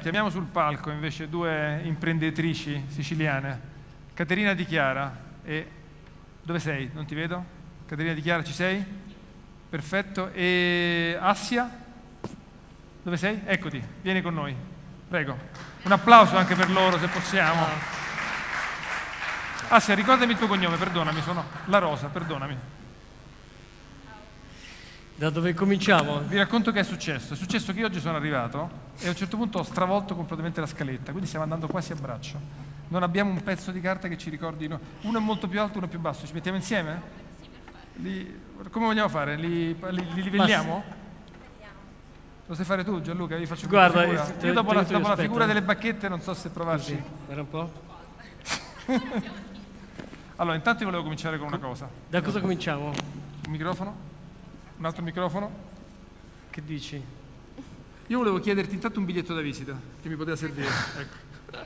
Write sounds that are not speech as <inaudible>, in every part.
Chiamiamo sul palco invece due imprenditrici siciliane, Caterina Di Chiara e... Dove sei? Non ti vedo? Caterina Di Chiara, ci sei? Perfetto. E Assia? Dove sei? Eccoti, vieni con noi. Prego. Un applauso anche per loro se possiamo. Assia, ricordami il tuo cognome, perdonami, sono La Rosa, perdonami. Da dove cominciamo? Vi racconto che è successo. È successo che io oggi sono arrivato e a un certo punto ho stravolto completamente la scaletta, quindi stiamo andando quasi a braccio. Non abbiamo un pezzo di carta che ci ricordi. no- Uno è molto più alto, uno è più basso. Ci mettiamo insieme? Li- come vogliamo fare? Li, li- li livelliamo? Lo sai fare tu, Gianluca? Io faccio Guarda, figura. eh, te- Io dopo, la, dopo la figura delle bacchette non so se provarci. Così, guarda un po'. <laughs> Allora, intanto io volevo cominciare con una cosa. Da cosa cominciamo? Un microfono? Un altro microfono? Che dici? <laughs> Io volevo chiederti intanto un biglietto da visita che mi poteva servire. <laughs> Ecco.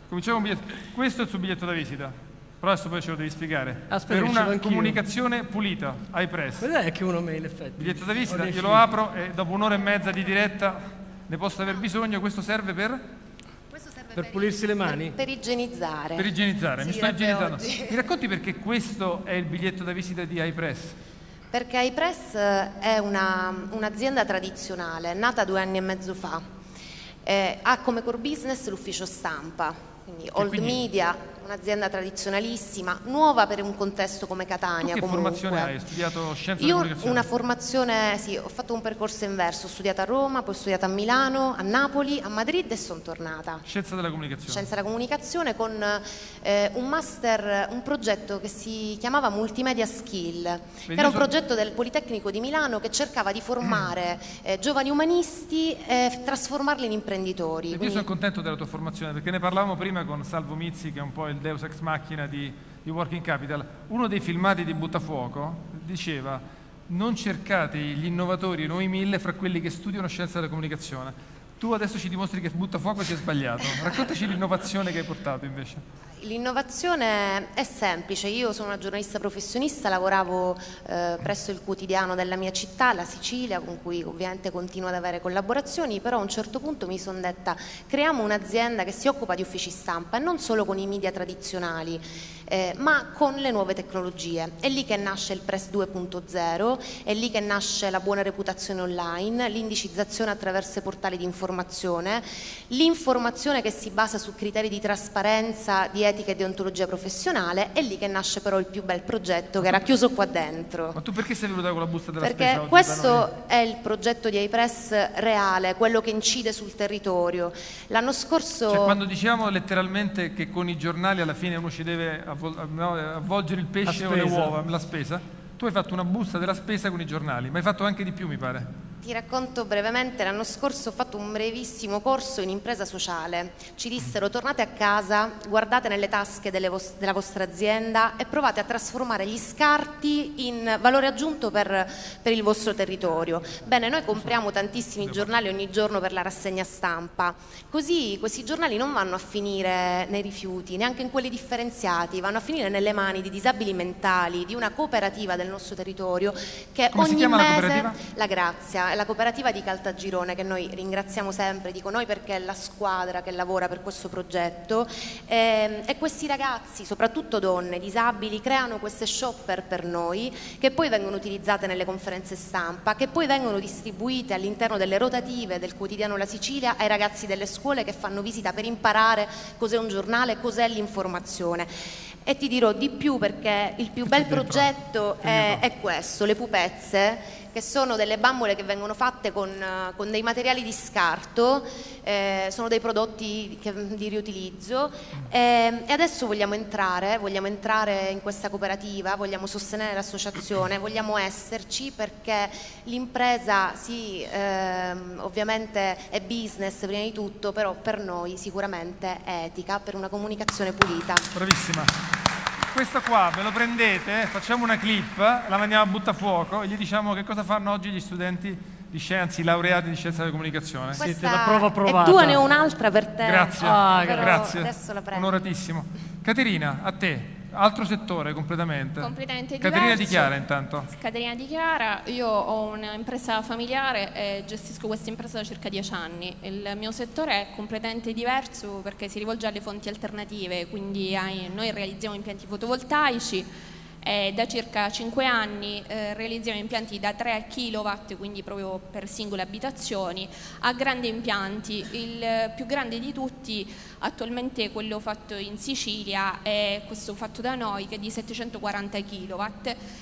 Cominciamo con un biglietto. Questo è il suo biglietto da visita. Però adesso poi ce lo devi spiegare. Aspetta, per una comunicazione pulita, ai press. Vedrai che uno mail effetti. Biglietto da visita, glielo apro e dopo un'ora e mezza di diretta ne posso aver bisogno. Questo serve per, Questo serve Per pulirsi le mani? Per, per igienizzare. per igienizzare. Mi Si sto igienizzando. oggi. Mi racconti perché questo è il biglietto da visita di iPress? Perché iPress è una- un'azienda tradizionale, nata due anni e mezzo fa. Eh, ha come core business l'ufficio stampa, quindi old quindi- media, un'azienda tradizionalissima, nuova per un contesto come Tu Catania. che comunque. formazione hai? Hai studiato scienze della Io una formazione, sì, ho fatto un percorso inverso, ho studiato a Roma, poi ho studiato a Milano, a Napoli, a Madrid e sono tornata. Scienza della comunicazione. Scienza della comunicazione con eh, un master, un progetto che si chiamava Multimedia Skill, che era un so- progetto del Politecnico di Milano che cercava di formare <clears throat> eh, giovani umanisti e trasformarli in imprenditori. Ed io sono contento della tua formazione perché ne parlavamo prima con Salvo Mizzi, che è un po' il deus ex machina di, di Working Capital. Uno dei filmati di Buttafuoco diceva non cercate gli innovatori, noi mille, fra quelli che studiano scienza della comunicazione. Tu adesso ci dimostri che Buttafuoco si è sbagliato. Raccontaci l'innovazione che hai portato invece. L'innovazione è semplice, io sono una giornalista professionista, lavoravo eh, presso il quotidiano della mia città, la Sicilia, con cui ovviamente continuo ad avere collaborazioni, però a un certo punto mi sono detta creiamo un'azienda che si occupa di uffici stampa e non solo con i media tradizionali, eh, ma con le nuove tecnologie. È lì che nasce il Press 2.0, è lì che nasce la buona reputazione online, l'indicizzazione attraverso i portali di informazione, l'informazione che si basa su criteri di trasparenza, di etica e deontologia professionale, è lì che nasce però il più bel progetto che era chiuso qua dentro. Ma tu perché sei venuta con la busta della spesa Perché noi? questo è il progetto di iPress reale, quello che incide sul territorio. L'anno scorso... Cioè, quando diciamo letteralmente che con i giornali alla fine uno ci deve avvolgere il pesce o le uova, la spesa, tu hai fatto una busta della spesa con i giornali, ma hai fatto anche di più, mi pare. Ti racconto brevemente, l'anno scorso ho fatto un brevissimo corso in impresa sociale. Ci dissero tornate a casa, guardate nelle tasche vos- della vostra azienda e provate a trasformare gli scarti in valore aggiunto per, per il vostro territorio. Bene, noi compriamo tantissimi giornali ogni giorno per la rassegna stampa, così questi giornali non vanno a finire nei rifiuti, neanche in quelli differenziati, vanno a finire nelle mani di disabili mentali, di una cooperativa del nostro territorio che Come ogni la mese cooperativa? la Grazia, è la cooperativa di Caltagirone che noi ringraziamo sempre, dico noi perché è la squadra che lavora per questo progetto Ehm, e questi ragazzi, soprattutto donne disabili, creano queste shopper per noi che poi vengono utilizzate nelle conferenze stampa, che poi vengono distribuite all'interno delle rotative del quotidiano La Sicilia ai ragazzi delle scuole che fanno visita per imparare cos'è un giornale, cos'è l'informazione. E ti dirò di più perché il più bel progetto è, è questo, le pupezze, che sono delle bambole che vengono fatte con, eh, con dei materiali di scarto, eh, sono dei prodotti che- di riutilizzo eh, e adesso vogliamo entrare, vogliamo entrare in questa cooperativa, vogliamo sostenere l'associazione, <clears throat> vogliamo esserci perché l'impresa sì, ehm, ovviamente è business prima di tutto, però per noi sicuramente è etica, per una comunicazione pulita. Bravissima. Questo qua ve lo prendete, facciamo una clip, la mandiamo a buttafuoco e gli diciamo che cosa fanno oggi gli studenti di scienze, laureati di scienza della comunicazione. Siete Questa la prova è provata. tua, ne ho un'altra per te. Grazie, Ah, Però grazie. Adesso la prendo. Onoratissimo. Caterina, a te. altro settore completamente. Completamente Caterina diverso. Di Chiara intanto. Caterina Di Chiara, io ho un'impresa familiare e gestisco questa impresa da circa dieci anni. Il mio settore è completamente diverso perché si rivolge alle fonti alternative, quindi noi realizziamo impianti fotovoltaici e da circa 5 anni eh, realizziamo impianti da 3 kW, quindi proprio per singole abitazioni, a grandi impianti. Il eh, più grande di tutti attualmente quello fatto in Sicilia è questo fatto da noi che è di 740 kW.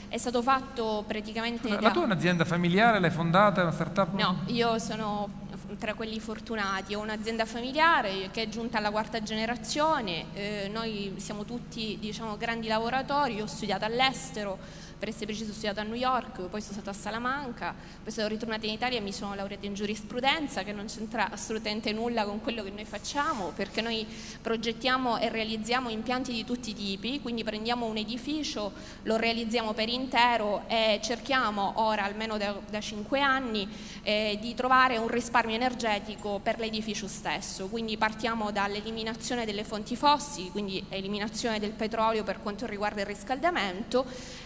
È stato fatto praticamente La da... tua è un'azienda familiare, l'hai fondata, è una startup? No, io sono tra quelli fortunati, ho un'azienda familiare che è giunta alla quarta generazione, eh, noi siamo tutti diciamo, grandi lavoratori, io ho studiato all'estero, per essere preciso ho studiato a New York, poi sono stata a Salamanca, poi sono ritornata in Italia e mi sono laureata in giurisprudenza che non c'entra assolutamente nulla con quello che noi facciamo perché noi progettiamo e realizziamo impianti di tutti i tipi, quindi prendiamo un edificio, lo realizziamo per intero e cerchiamo ora almeno da, da 5 anni eh, di trovare un risparmio energetico per l'edificio stesso, quindi partiamo dall'eliminazione delle fonti fossili, quindi eliminazione del petrolio per quanto riguarda il riscaldamento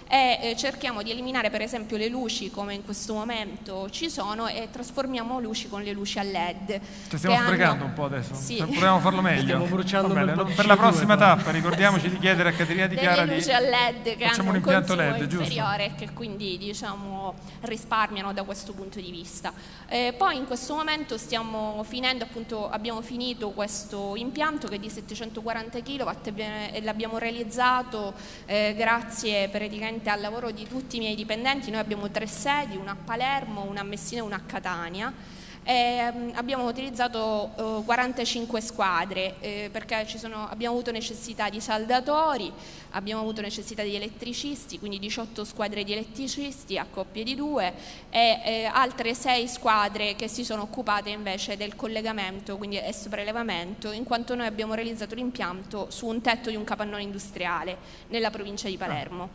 e eh, cerchiamo di eliminare per esempio le luci come in questo momento ci sono e trasformiamo luci con le luci a LED. Ci stiamo sprecando hanno- un po' adesso, Sì. proviamo a farlo <laughs> meglio. Bene, di Per la CO2 prossima tappa ricordiamoci di chiedere a Caterina Di Chiara di... luci a LED che Facciamo hanno un impianto LED, giusto? inferiore e che quindi diciamo, risparmiano da questo punto di vista. Eh, poi in questo momento stiamo finendo, appunto abbiamo finito questo impianto che è di 740 kW e l'abbiamo realizzato eh, grazie praticamente al lavoro di tutti i miei dipendenti. Noi abbiamo tre sedi, una a Palermo, una a Messina e una a Catania. E, mm, abbiamo utilizzato eh, 45 squadre eh, perché ci sono- abbiamo avuto necessità di saldatori, abbiamo avuto necessità di elettricisti, quindi 18 squadre di elettricisti a coppie di due e eh, altre 6 squadre che si sono occupate invece del collegamento, quindi e sopraelevamento, in quanto noi abbiamo realizzato l'impianto su un tetto di un capannone industriale nella provincia di Palermo.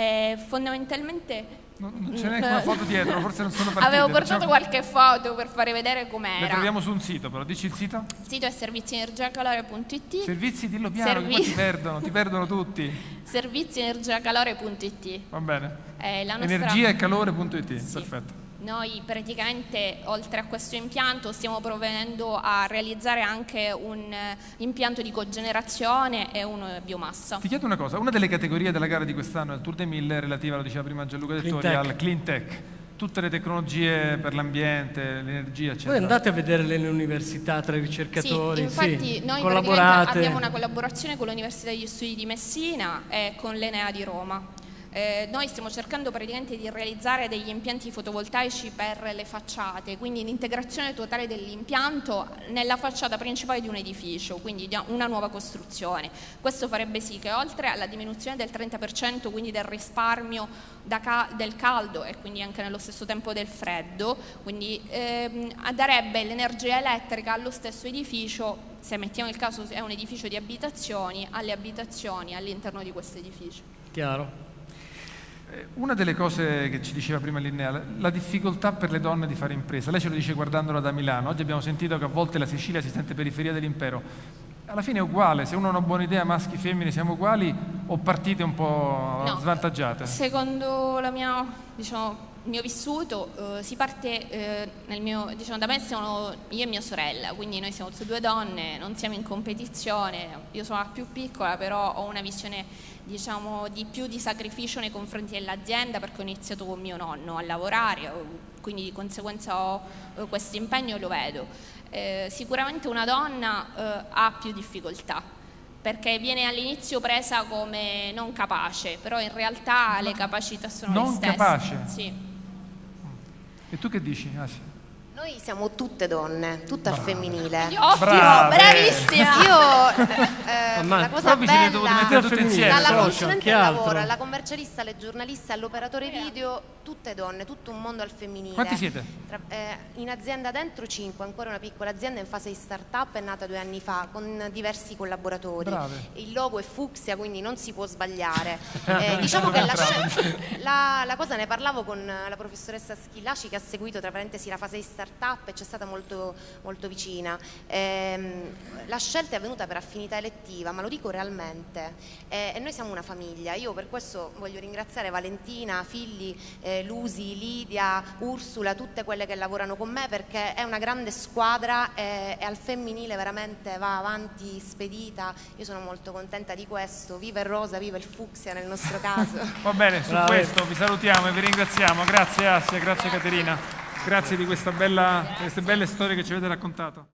E fondamentalmente Non, non c'è neanche una <laughs> foto dietro, forse non sono partite. Avevo portato Facciamo- qualche foto per fare vedere Le com'era. troviamo su un sito però, dici il sito? Il sito è servizienergiacalore.it Servizi, dillo piano, che Servi- poi ti perdono, ti perdono tutti. <laughs> servizienergiacalore.it Va bene. È la nostra... Energia e calore.it, Sì. perfetto. Noi praticamente oltre a questo impianto stiamo provvedendo a realizzare anche un eh, impianto di cogenerazione e uno a biomassa. Ti chiedo una cosa, una delle categorie della gara di quest'anno del Tour de Mille è relativa, lo diceva prima Gianluca Dettori, al clean tech. Tutte le tecnologie per l'ambiente, l'energia, eccetera. Voi andate a vedere le università tra i ricercatori, Sì, infatti sì, noi abbiamo una collaborazione con l'Università degli Studi di Messina e con l'Enea di Roma. Eh, noi stiamo cercando praticamente di realizzare degli impianti fotovoltaici per le facciate, quindi l'integrazione totale dell'impianto nella facciata principale di un edificio, quindi di una nuova costruzione. Questo farebbe sì che oltre alla diminuzione del 30%, quindi del risparmio ca- del caldo e quindi anche nello stesso tempo del freddo, quindi ehm, darebbe l'energia elettrica allo stesso edificio, se mettiamo il caso è un edificio di abitazioni, alle abitazioni all'interno di questo edificio. Chiaro. Una delle cose che ci diceva prima Linnea, la- difficoltà per le donne di fare impresa. Lei ce lo dice guardandola da Milano. Oggi abbiamo sentito che a volte la Sicilia si sente periferia dell'impero. Alla fine è uguale, se uno ha una buona idea, maschi e femmine siamo uguali o partite un po' No. svantaggiate? Secondo la mia, diciamo, mio vissuto, eh, si parte eh, nel mio, diciamo, da me sono io e mia sorella, quindi noi siamo tutte due donne, non siamo in competizione, io sono la più piccola, però ho una visione diciamo, di più di sacrificio nei confronti dell'azienda perché ho iniziato con mio nonno a lavorare, ho- quindi di conseguenza ho eh, questo impegno e lo vedo. Eh, sicuramente una donna eh, ha più difficoltà perché viene all'inizio presa come non capace, però in realtà le capacità sono Non le stesse. capace? Sì. E tu che dici? Ah. Noi siamo tutte donne, tutte al femminile. Ottimo, Brave. bravissima. Io, <laughs> eh, Ammazza. la cosa Però vi siete bella... mettere tutte insieme. Dalla social, consulente che del altro? lavoro alla commercialista, alle giornaliste, all'operatore video, tutte donne, tutto un mondo al femminile. Quanti siete? Tra- eh, in azienda dentro 5, ancora una piccola azienda in fase di start-up, è nata due anni fa con diversi collaboratori. Brave. Il logo è fucsia, quindi non si può sbagliare. <laughs> Eh, diciamo che la, la- la cosa ne parlavo con la professoressa Schillaci che ha seguito tra parentesi la fase di start-up start-up e ci è stata molto, molto vicina. Ehm, la scelta è avvenuta per affinità elettiva, ma lo dico realmente, eh, e noi siamo una famiglia. Io per questo voglio ringraziare Valentina, Filli, eh, Lusi, Lidia, Ursula, tutte quelle che lavorano con me perché è una grande squadra e, e al femminile veramente va avanti spedita. Io sono molto contenta di questo. Viva il rosa, viva il fucsia nel nostro caso. <laughs> Va bene, su Brave. questo vi salutiamo e vi ringraziamo. Grazie Assia, grazie Caterina, grazie di bella, queste belle storie che ci avete raccontato.